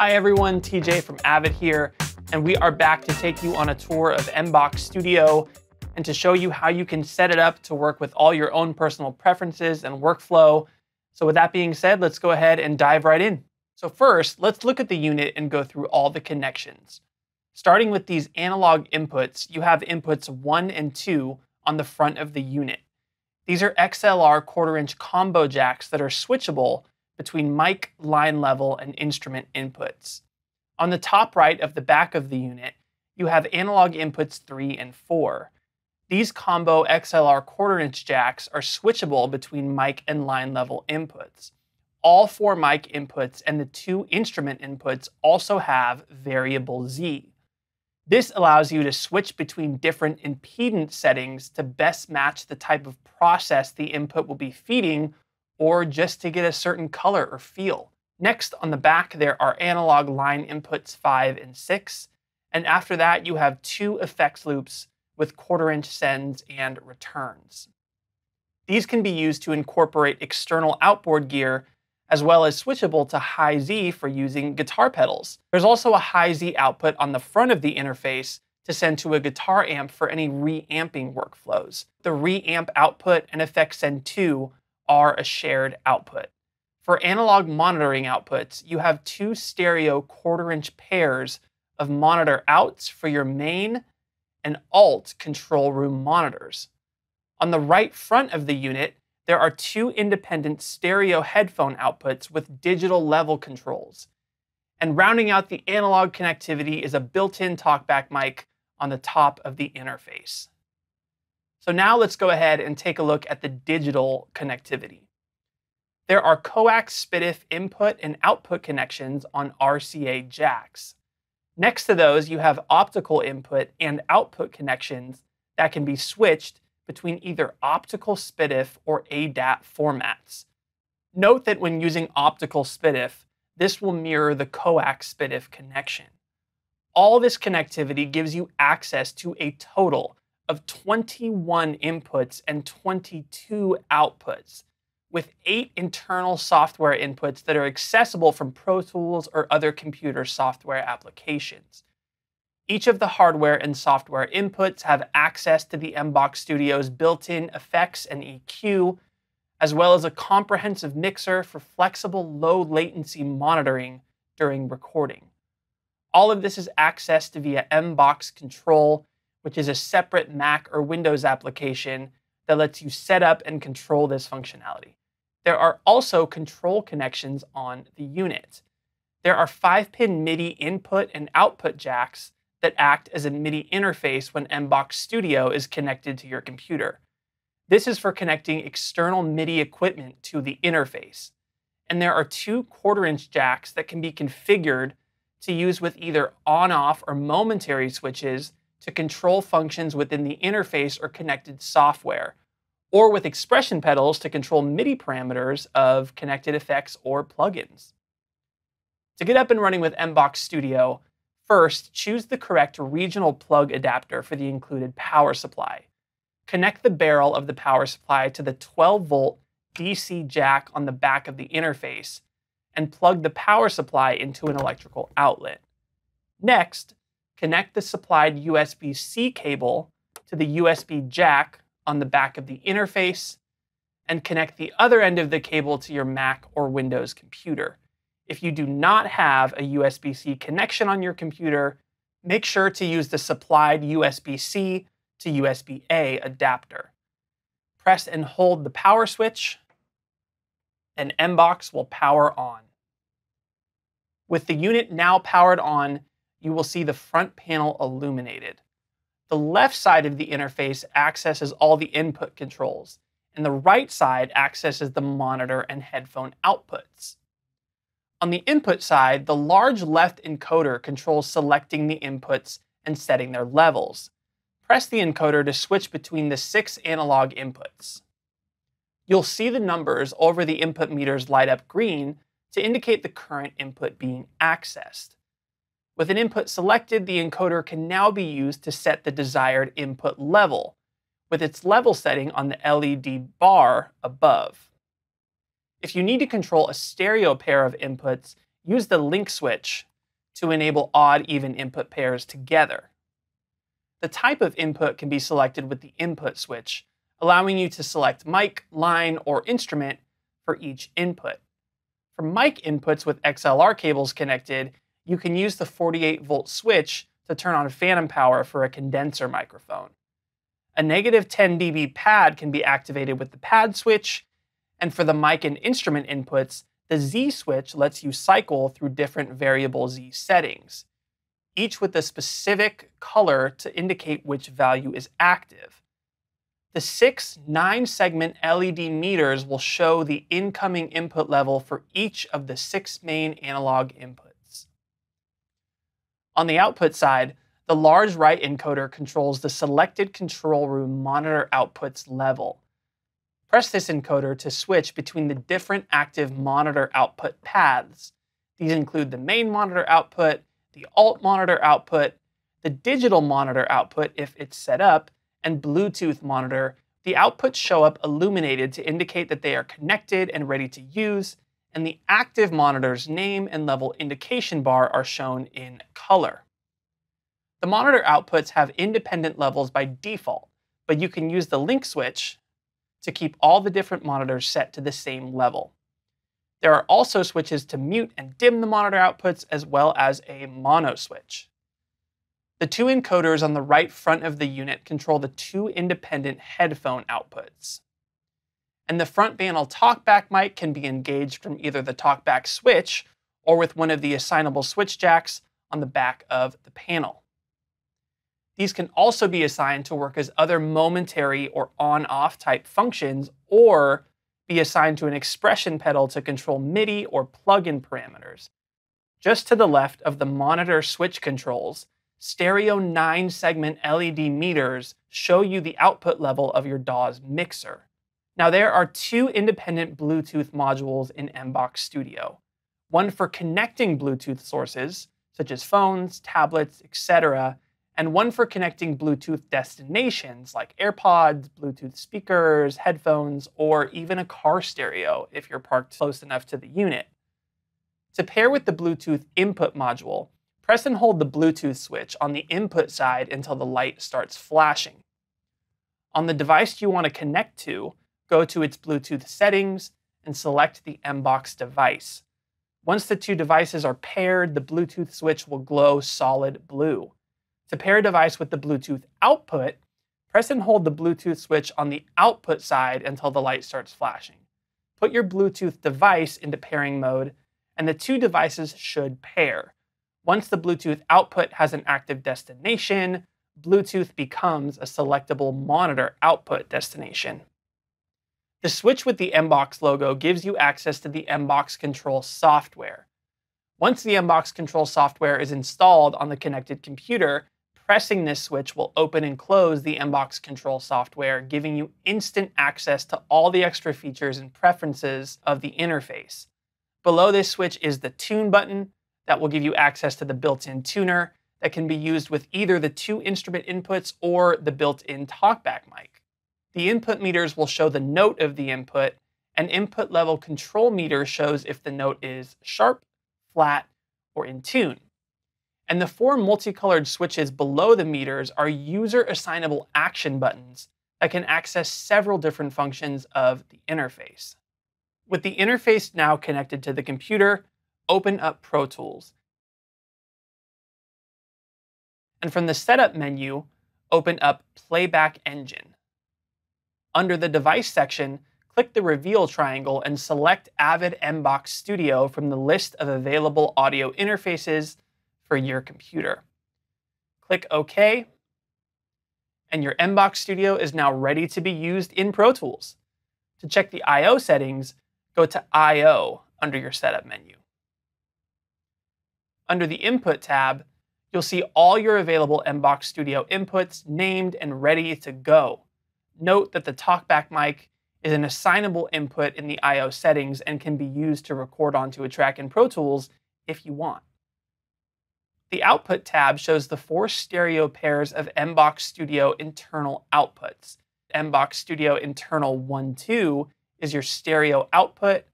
Hi everyone, TJ from Avid here, and we are back to take you on a tour of MBox Studio and to show you how you can set it up to work with all your own personal preferences and workflow. So with that being said, let's go ahead and dive right in. So first, let's look at the unit and go through all the connections. Starting with these analog inputs, you have inputs 1 and 2 on the front of the unit. These are XLR quarter inch combo jacks that are switchable between mic, line level, and instrument inputs. On the top right of the back of the unit, you have analog inputs 3 and 4. These combo XLR quarter inch jacks are switchable between mic and line level inputs. All four mic inputs and the two instrument inputs also have variable Z. This allows you to switch between different impedance settings to best match the type of process the input will be feeding or just to get a certain color or feel. Next, on the back, there are analog line inputs 5 and 6, and after that, you have two effects loops with quarter inch sends and returns. These can be used to incorporate external outboard gear as well as switchable to high Z for using guitar pedals. There's also a high Z output on the front of the interface to send to a guitar amp for any reamping workflows. The reamp output and effects send 2 are a shared output. For analog monitoring outputs, you have two stereo quarter inch pairs of monitor outs for your main and alt control room monitors. On the right front of the unit, there are two independent stereo headphone outputs with digital level controls. And rounding out the analog connectivity is a built-in talkback mic on the top of the interface. So now let's go ahead and take a look at the digital connectivity. There are coax SPDIF input and output connections on RCA jacks. Next to those, you have optical input and output connections that can be switched between either optical SPDIF or ADAT formats. Note that when using optical SPDIF, this will mirror the coax SPDIF connection. All this connectivity gives you access to a total of 21 inputs and 22 outputs, with eight internal software inputs that are accessible from Pro Tools or other computer software applications. Each of the hardware and software inputs have access to the MBox Studio's built-in effects and EQ, as well as a comprehensive mixer for flexible low latency monitoring during recording. All of this is accessed via MBox Control which is a separate Mac or Windows application that lets you set up and control this functionality. There are also control connections on the unit. There are 5-pin MIDI input and output jacks that act as a MIDI interface when MBox Studio is connected to your computer. This is for connecting external MIDI equipment to the interface. And there are two quarter-inch jacks that can be configured to use with either on-off or momentary switches to control functions within the interface or connected software, or with expression pedals to control MIDI parameters of connected effects or plugins. To get up and running with MBox Studio, first choose the correct regional plug adapter for the included power supply. Connect the barrel of the power supply to the 12 volt DC jack on the back of the interface and plug the power supply into an electrical outlet. Next, connect the supplied USB-C cable to the USB jack on the back of the interface, and connect the other end of the cable to your Mac or Windows computer. If you do not have a USB-C connection on your computer, make sure to use the supplied USB-C to USB-A adapter. Press and hold the power switch, and MBox will power on. With the unit now powered on, you will see the front panel illuminated. The left side of the interface accesses all the input controls, and the right side accesses the monitor and headphone outputs. On the input side, the large left encoder controls selecting the inputs and setting their levels. Press the encoder to switch between the six analog inputs. You'll see the numbers over the input meters light up green to indicate the current input being accessed. With an input selected, the encoder can now be used to set the desired input level, with its level setting on the LED bar above. If you need to control a stereo pair of inputs, use the link switch to enable odd-even input pairs together. The type of input can be selected with the input switch, allowing you to select mic, line, or instrument for each input. For mic inputs with XLR cables connected, you can use the 48 volt switch to turn on phantom power for a condenser microphone. A negative 10 dB pad can be activated with the pad switch, and for the mic and instrument inputs, the Z switch lets you cycle through different variable Z settings each with a specific color to indicate which value is active. The six nine segment LED meters will show the incoming input level for each of the six main analog inputs. On the output side, the large right encoder controls the selected control room monitor outputs level. Press this encoder to switch between the different active monitor output paths. These include the main monitor output, the alt monitor output, the digital monitor output if it's set up, and Bluetooth monitor, the outputs show up illuminated to indicate that they are connected and ready to use, and the active monitor's name and level indication bar are shown in color. The monitor outputs have independent levels by default, but you can use the link switch to keep all the different monitors set to the same level. There are also switches to mute and dim the monitor outputs, as well as a mono switch. The two encoders on the right front of the unit control the two independent headphone outputs. And the front panel talkback mic can be engaged from either the talkback switch or with one of the assignable switch jacks on the back of the panel. These can also be assigned to work as other momentary or on-off type functions or be assigned to an expression pedal to control MIDI or plug-in parameters. Just to the left of the monitor switch controls, stereo 9-segment LED meters show you the output level of your DAW's mixer. Now there are two independent Bluetooth modules in MBOX Studio. One for connecting Bluetooth sources, such as phones, tablets, etc., and one for connecting Bluetooth destinations like AirPods, Bluetooth speakers, headphones, or even a car stereo if you're parked close enough to the unit. To pair with the Bluetooth input module, press and hold the Bluetooth switch on the input side until the light starts flashing. On the device you want to connect to, go to its Bluetooth settings and select the MBOX device. Once the two devices are paired, the Bluetooth switch will glow solid blue. To pair a device with the Bluetooth output, press and hold the Bluetooth switch on the output side until the light starts flashing. Put your Bluetooth device into pairing mode, and the two devices should pair. Once the Bluetooth output has an active destination, Bluetooth becomes a selectable monitor output destination. The switch with the MBOX logo gives you access to the MBOX control software. Once the MBOX control software is installed on the connected computer, Pressing this switch will open and close the MBOX control software, giving you instant access to all the extra features and preferences of the interface. Below this switch is the Tune button that will give you access to the built-in tuner that can be used with either the two instrument inputs or the built-in talkback mic. The input meters will show the note of the input, and input level control meter shows if the note is sharp, flat, or in tune. And the four multicolored switches below the meters are user assignable action buttons that can access several different functions of the interface. With the interface now connected to the computer, open up Pro Tools. And from the Setup menu, open up Playback Engine. Under the Device section, click the Reveal triangle and select Avid MBOX Studio from the list of available audio interfaces for your computer. Click OK, and your MBOX Studio is now ready to be used in Pro Tools. To check the I.O. settings, go to I.O. under your Setup menu. Under the Input tab, you'll see all your available MBOX Studio inputs named and ready to go. Note that the TalkBack mic is an assignable input in the I.O. settings and can be used to record onto a track in Pro Tools if you want. The Output tab shows the four stereo pairs of MBOX Studio internal outputs. MBOX Studio internal 1-2 is your stereo output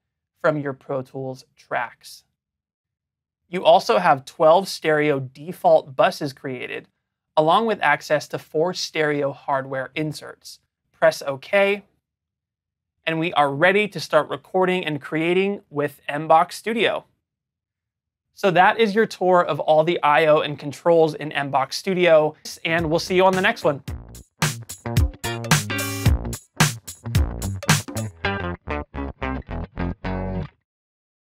from your Pro Tools tracks. You also have 12 stereo default buses created, along with access to four stereo hardware inserts. Press OK, and we are ready to start recording and creating with MBox Studio. So that is your tour of all the I.O. and controls in MBox Studio, and we'll see you on the next one.